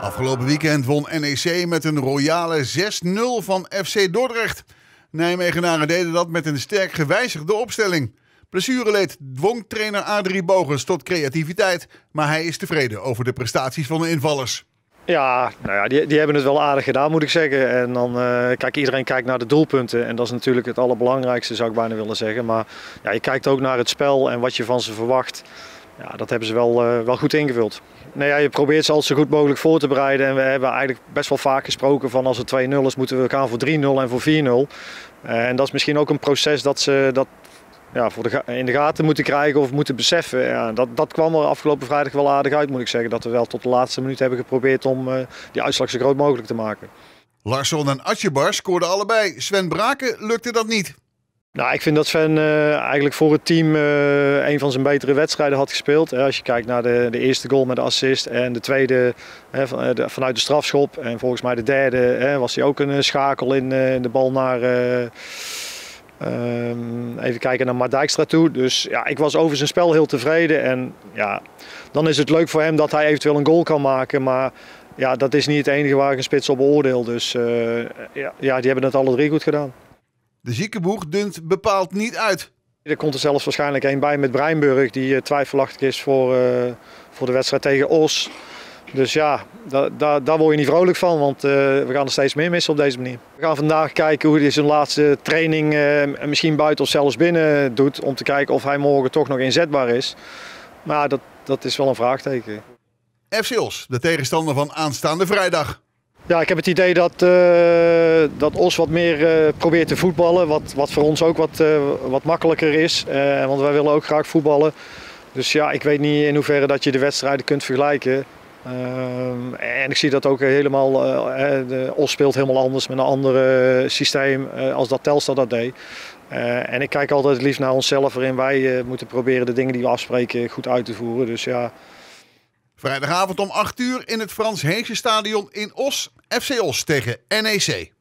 Afgelopen weekend won NEC met een royale 6-0 van FC Dordrecht. Nijmegenaren deden dat met een sterk gewijzigde opstelling. Blessureleed dwong trainer Adrie Bogens tot creativiteit, maar hij is tevreden over de prestaties van de invallers. Ja, nou ja die, die hebben het wel aardig gedaan moet ik zeggen. En dan uh, kijk, iedereen kijkt naar de doelpunten. En dat is natuurlijk het allerbelangrijkste zou ik bijna willen zeggen. Maar ja, je kijkt ook naar het spel en wat je van ze verwacht. Ja, dat hebben ze wel, uh, wel goed ingevuld. Nou ja, je probeert ze altijd zo goed mogelijk voor te bereiden. En we hebben eigenlijk best wel vaak gesproken van als het 2-0 is moeten we gaan voor 3-0 en voor 4-0. Uh, en dat is misschien ook een proces dat ze dat ja, voor de, in de gaten moeten krijgen of moeten beseffen. Ja, dat, dat kwam er afgelopen vrijdag wel aardig uit, moet ik zeggen. Dat we wel tot de laatste minuut hebben geprobeerd om uh, die uitslag zo groot mogelijk te maken. Larsson en Atjebar scoorden allebei. Sven Braken lukte dat niet. Nou, ik vind dat Sven uh, eigenlijk voor het team uh, een van zijn betere wedstrijden had gespeeld. Als je kijkt naar de, de eerste goal met de assist en de tweede van, de, vanuit de strafschop. En volgens mij de derde was hij ook een schakel in de bal naar... Um, even kijken naar Madijkstra toe. Dus ja, ik was over zijn spel heel tevreden. En ja, dan is het leuk voor hem dat hij eventueel een goal kan maken. Maar ja, dat is niet het enige waar ik een spits op beoordeel. Dus uh, ja, ja, die hebben het alle drie goed gedaan. De ziekenboeg dunt bepaald niet uit. Er komt er zelfs waarschijnlijk een bij met Breinburg, die uh, twijfelachtig is voor, uh, voor de wedstrijd tegen Os. Dus ja, daar, daar, daar word je niet vrolijk van, want uh, we gaan er steeds meer missen op deze manier. We gaan vandaag kijken hoe hij zijn laatste training uh, misschien buiten of zelfs binnen doet. Om te kijken of hij morgen toch nog inzetbaar is. Maar dat, dat is wel een vraagteken. FC Os, de tegenstander van aanstaande vrijdag. Ja, ik heb het idee dat, uh, dat Os wat meer uh, probeert te voetballen. Wat, wat voor ons ook wat, uh, wat makkelijker is. want wij willen ook graag voetballen. Dus ja, ik weet niet in hoeverre dat je de wedstrijden kunt vergelijken. Uh, en ik zie dat ook helemaal, uh, de OS speelt helemaal anders met een ander systeem uh, als dat Telstar dat deed. en ik kijk altijd liefst naar onszelf waarin wij moeten proberen de dingen die we afspreken goed uit te voeren. Dus ja. Vrijdagavond om 8 uur in het Frans Heesje Stadion in Os. FC Os tegen NEC.